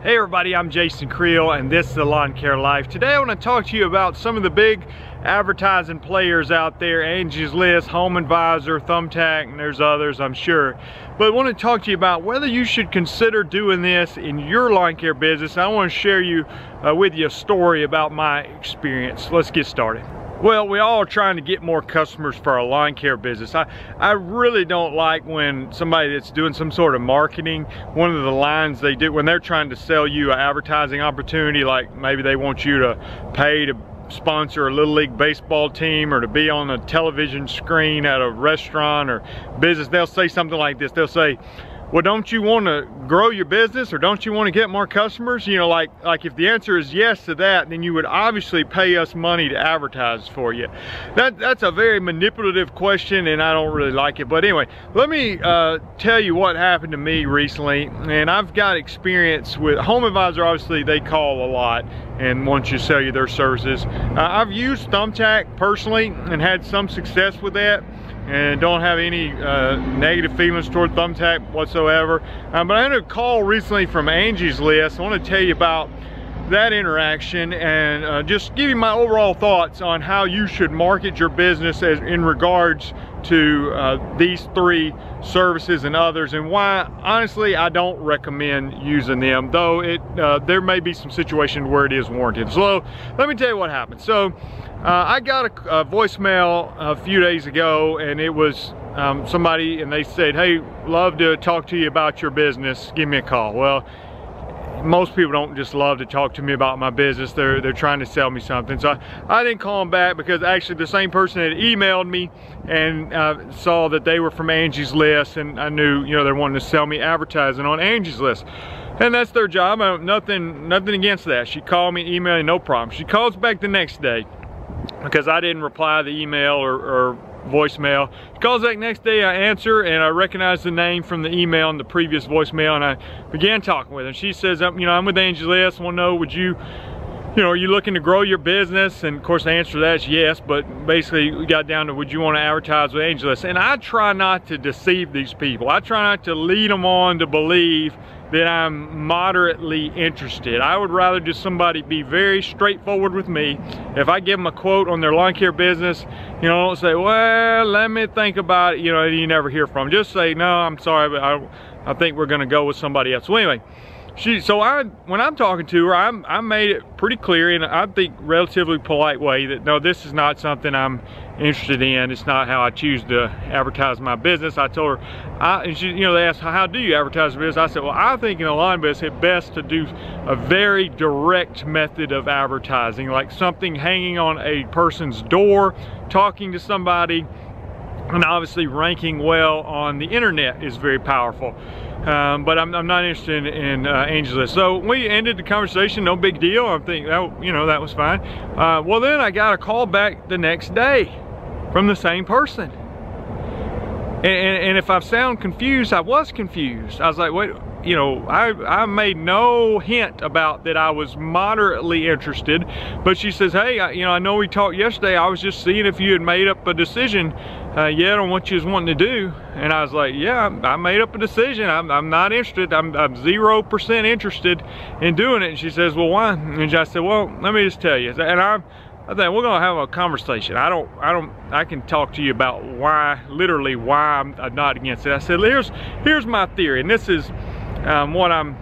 Hey everybody, I'm Jason Creel and this is The Lawn Care Life. Today I want to talk to you about some of the big advertising players out there, Angie's List, Home Advisor, Thumbtack, and there's others I'm sure. But I want to talk to you about whether you should consider doing this in your lawn care business. I want to share you uh, with you a story about my experience. Let's get started. Well, we all are trying to get more customers for our lawn care business. I, I really don't like when somebody that's doing some sort of marketing, one of the lines they do when they're trying to sell you an advertising opportunity, like maybe they want you to pay to sponsor a little league baseball team or to be on a television screen at a restaurant or business, they'll say something like this. They'll say, well don't you want to grow your business or don't you want to get more customers? You know like like if the answer is yes to that then you would obviously pay us money to advertise for you. That that's a very manipulative question and I don't really like it. But anyway let me uh, tell you what happened to me recently and I've got experience with Home Advisor obviously they call a lot and once you sell you their services. Uh, I've used Thumbtack personally and had some success with that and don't have any uh, negative feelings toward Thumbtack whatsoever. Um, but I had a call recently from Angie's List. I want to tell you about that interaction and uh, just give you my overall thoughts on how you should market your business as in regards to uh, these three services and others and why honestly I don't recommend using them though it uh, there may be some situation where it is warranted. So let me tell you what happened. So uh, I got a, a, voicemail a few days ago and it was um, somebody and they said hey love to talk to you about your business. Give me a call. Well most people don't just love to talk to me about my business. They're they're trying to sell me something. So I, I didn't call them back because actually the same person had emailed me and uh, saw that they were from Angie's List and I knew you know they're wanting to sell me advertising on Angie's List. And that's their job. I, nothing nothing against that. She called me, emailed me, no problem. She calls back the next day because I didn't reply the email or, or voicemail. She calls back next day, I answer, and I recognize the name from the email and the previous voicemail, and I began talking with her. She says, you know, I'm with I want to know, would you, you know, are you looking to grow your business? And of course the answer to that is yes, but basically we got down to would you want to advertise with Angie's List? And I try not to deceive these people. I try not to lead them on to believe that I'm moderately interested. I would rather just somebody be very straightforward with me. If I give them a quote on their lawn care business, you know, don't say, well, let me think about it, you know, you never hear from them. Just say, no, I'm sorry, but I, I think we're gonna go with somebody else. So anyway, she so I when I'm talking to her I'm I made it pretty clear in I think relatively polite way that no this is not something I'm interested in. It's not how I choose to advertise my business. I told her I and she you know they asked how do you advertise your business? I said well I think in a lawn business it's best to do a very direct method of advertising like something hanging on a person's door talking to somebody and obviously ranking well on the internet is very powerful um, but I'm, I'm, not interested in, in uh, Angela. So we ended the conversation, no big deal. I think that, you know, that was fine. Uh, well, then I got a call back the next day from the same person. And, and, and, if I sound confused, I was confused. I was like, wait, you know, I, I made no hint about that I was moderately interested, but she says, hey, I, you know, I know we talked yesterday. I was just seeing if you had made up a decision uh, yet on what you was wanting to do. And I was like, yeah, I made up a decision. I'm, I'm not interested. I'm 0% interested in doing it. And she says, well, why? And I said, well, let me just tell you. And I, I think we're gonna have a conversation. I don't, I don't, I can talk to you about why, literally why I'm not against it. I said, here's, here's my theory. And this is um, what I'm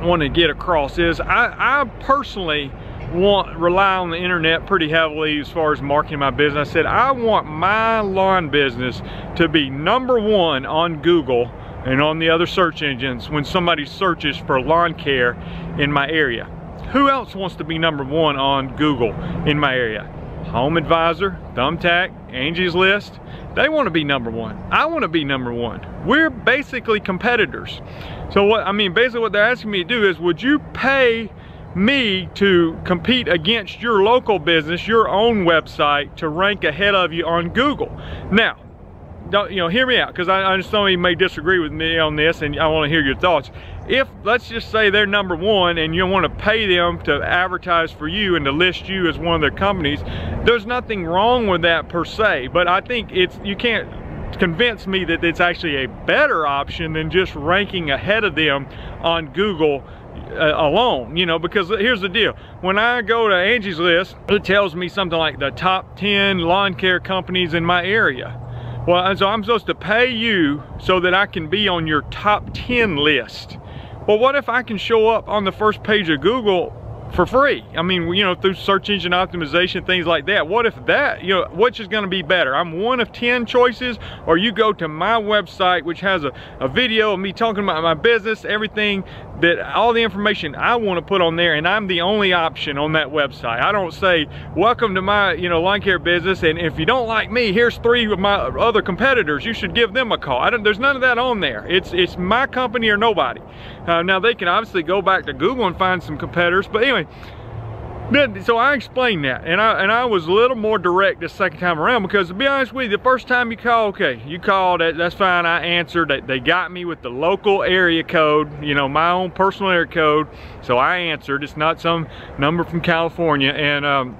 wanting to get across is I, I personally want rely on the internet pretty heavily as far as marketing my business. I said I want my lawn business to be number one on Google and on the other search engines when somebody searches for lawn care in my area. Who else wants to be number one on Google in my area? Home Advisor, Thumbtack, Angie's List, they want to be number one. I want to be number one. We're basically competitors. So what, I mean, basically what they're asking me to do is, would you pay me to compete against your local business, your own website, to rank ahead of you on Google. Now, don't, you know, hear me out, because I, I understand you may disagree with me on this, and I want to hear your thoughts. If, let's just say they're number one, and you want to pay them to advertise for you and to list you as one of their companies, there's nothing wrong with that per se, but I think it's, you can't convince me that it's actually a better option than just ranking ahead of them on Google Uh, alone, you know, because here's the deal. When I go to Angie's List, it tells me something like the top 10 lawn care companies in my area. Well, so I'm supposed to pay you so that I can be on your top 10 list. Well, what if I can show up on the first page of Google for free. I mean, you know, through search engine optimization, things like that. What if that, you know, which is gonna be better? I'm one of 10 choices, or you go to my website, which has a, a video of me talking about my business, everything that all the information I want to put on there and I'm the only option on that website. I don't say, welcome to my, you know, lawn care business and if you don't like me, here's three of my other competitors. You should give them a call. I don't, there's none of that on there. It's, it's my company or nobody. Uh, now they can obviously go back to Google and find some competitors, but anyway, so I explained that, and I and I was a little more direct the second time around because to be honest with you, the first time you call, okay, you called, that, that's fine. I answered. They, they got me with the local area code, you know, my own personal area code. So I answered. It's not some number from California, and um,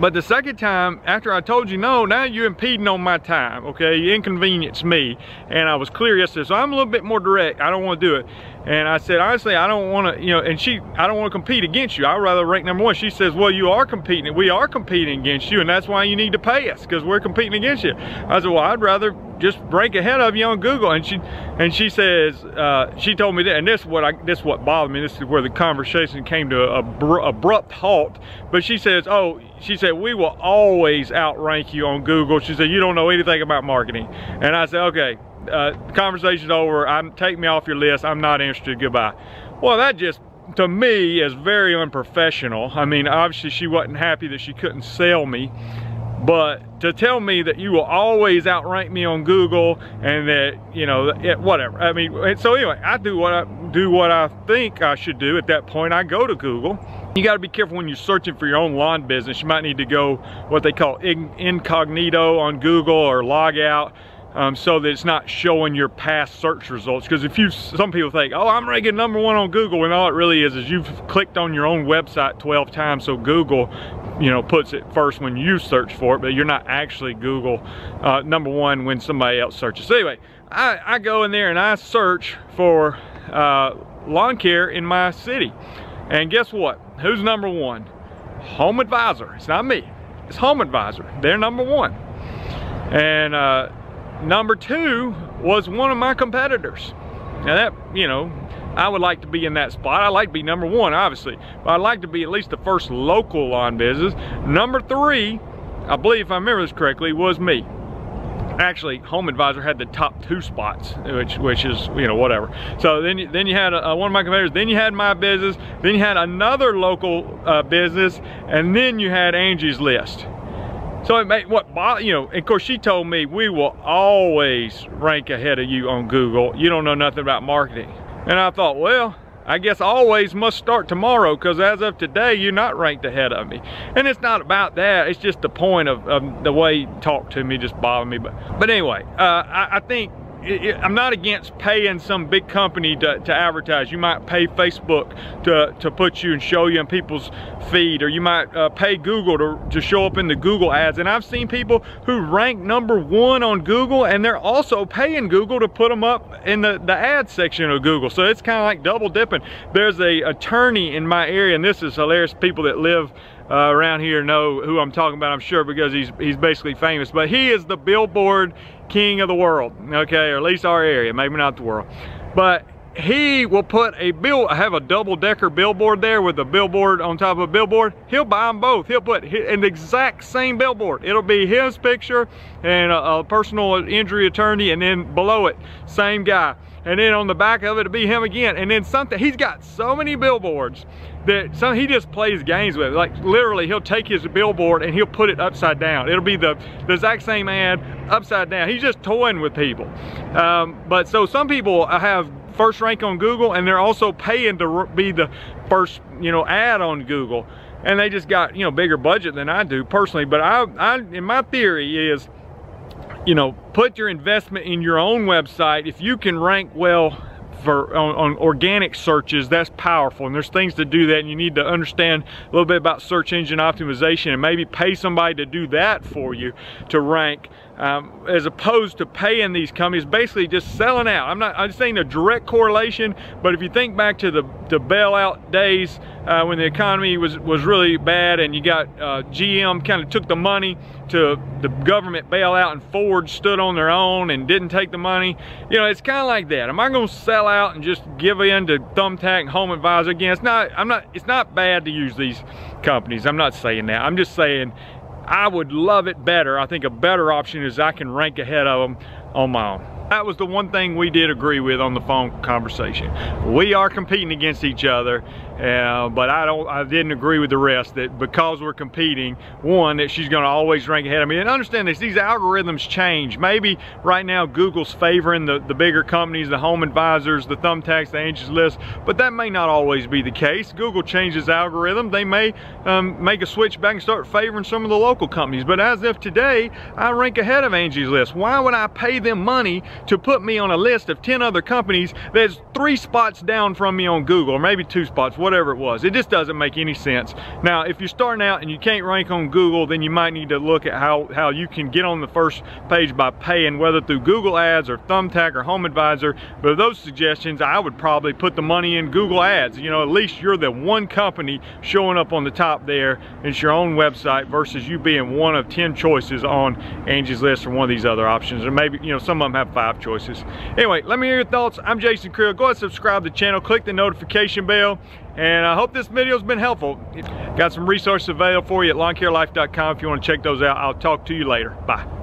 but the second time, after I told you no, now you're impeding on my time, okay? You inconvenience me. And I was clear yesterday, so I'm a little bit more direct. I don't want to do it. And I said, honestly, I don't want to, you know, and she, I don't want to compete against you. I'd rather rank number one. She says, well, you are competing. We are competing against you, and that's why you need to pay us, because we're competing against you. I said, well, I'd rather just rank ahead of you on Google. And she, and she says, uh, she told me that, and this is what I, this is what bothered me. This is where the conversation came to a abrupt halt. But she says, oh, she said, we will always outrank you on Google. She said, you don't know anything about marketing. And I said, okay, uh, conversation's over. I'm take me off your list. I'm not interested. Goodbye. Well, that just to me is very unprofessional. I mean, obviously she wasn't happy that she couldn't sell me, but to tell me that you will always outrank me on Google and that you know it, whatever. I mean, so anyway, I do what I do what I think I should do. At that point, I go to Google. You got to be careful when you're searching for your own lawn business. You might need to go what they call incognito on Google or log out um, so that it's not showing your past search results. Because if you, some people think, oh, I'm ranking number one on Google, and all it really is is you've clicked on your own website 12 times, so Google, you know, puts it first when you search for it, but you're not actually Google uh, number one when somebody else searches. So anyway, I, I go in there and I search for uh, lawn care in my city. And guess what? Who's number one? Home Advisor. It's not me. It's Home Advisor. They're number one. And uh, Number two was one of my competitors. Now that, you know, I would like to be in that spot. I like to be number one, obviously. But I'd like to be at least the first local lawn business. Number three, I believe if I remember this correctly, was me. Actually, Home Advisor had the top two spots, which which is, you know, whatever. So then, you, then you had a, one of my competitors, then you had my business, then you had another local uh, business, and then you had Angie's List. So it made what you know, of course she told me we will always rank ahead of you on Google. You don't know nothing about marketing. And I thought, well, I guess always must start tomorrow because as of today, you're not ranked ahead of me. And it's not about that. It's just the point of, of the way talk to me just bothered me. But, but anyway, uh, I, I think it, I'm not against paying some big company to, to advertise. You might pay Facebook to, to put you and show you in people's feed, or you might uh, pay Google to, to show up in the Google ads. And I've seen people who rank number one on Google, and they're also paying Google to put them up in the, the ad section of Google. So it's kind of like double dipping. There's a attorney in my area, and this is hilarious. People that live uh, around here know who I'm talking about, I'm sure, because he's he's basically famous. But he is the billboard king of the world, okay, or at least our area, maybe not the world. But he will put a bill, I have a double decker billboard there with a billboard on top of a billboard. He'll buy them both. He'll put an exact same billboard. It'll be his picture and a, a personal injury attorney and then below it, same guy. And then on the back of it, it'll be him again. And then something, he's got so many billboards that some he just plays games with. Like literally, he'll take his billboard and he'll put it upside down. It'll be the, the exact same ad upside down. He's just toying with people. Um, but so some people have first rank on Google and they're also paying to be the first, you know, ad on Google. And they just got, you know, bigger budget than I do personally. But I, I in my theory is, you know, put your investment in your own website. If you can rank well for on, on, organic searches, that's powerful. And there's things to do that and you need to understand a little bit about search engine optimization and maybe pay somebody to do that for you to rank um, as opposed to paying these companies, basically just selling out. I'm not I'm saying a direct correlation, but if you think back to the, the bailout days uh, when the economy was, was really bad and you got uh, GM kind of took the money to the government bailout and Ford stood on their own and didn't take the money. You know, it's kind of like that. Am I going to sell out and just give in to Thumbtack and Home Advisor again? It's not, I'm not, it's not bad to use these companies. I'm not saying that. I'm just saying I would love it better. I think a better option is I can rank ahead of them on my own. That was the one thing we did agree with on the phone conversation. We are competing against each other uh, but I don't, I didn't agree with the rest that because we're competing, one, that she's gonna always rank ahead of me. And understand this, these algorithms change. Maybe right now Google's favoring the, the bigger companies, the home advisors, the thumbtacks, the Angie's List, but that may not always be the case. Google changes algorithm. They may um, make a switch back and start favoring some of the local companies. But as of today, I rank ahead of Angie's List. Why would I pay them money to put me on a list of 10 other companies that's three spots down from me on Google, or maybe two spots, whatever it was. It just doesn't make any sense. Now, if you're starting out and you can't rank on Google, then you might need to look at how, how you can get on the first page by paying, whether through Google Ads or Thumbtack or Home Advisor. But those suggestions, I would probably put the money in Google Ads. You know, at least you're the one company showing up on the top there. It's your own website versus you being one of 10 choices on Angie's List or one of these other options. Or maybe, you know, some of them have five choices. Anyway, let me hear your thoughts. I'm Jason Creel. Go ahead and subscribe to the channel. Click the notification bell and I hope this video has been helpful. Got some resources available for you at lawncarelife.com if you want to check those out. I'll talk to you later. Bye.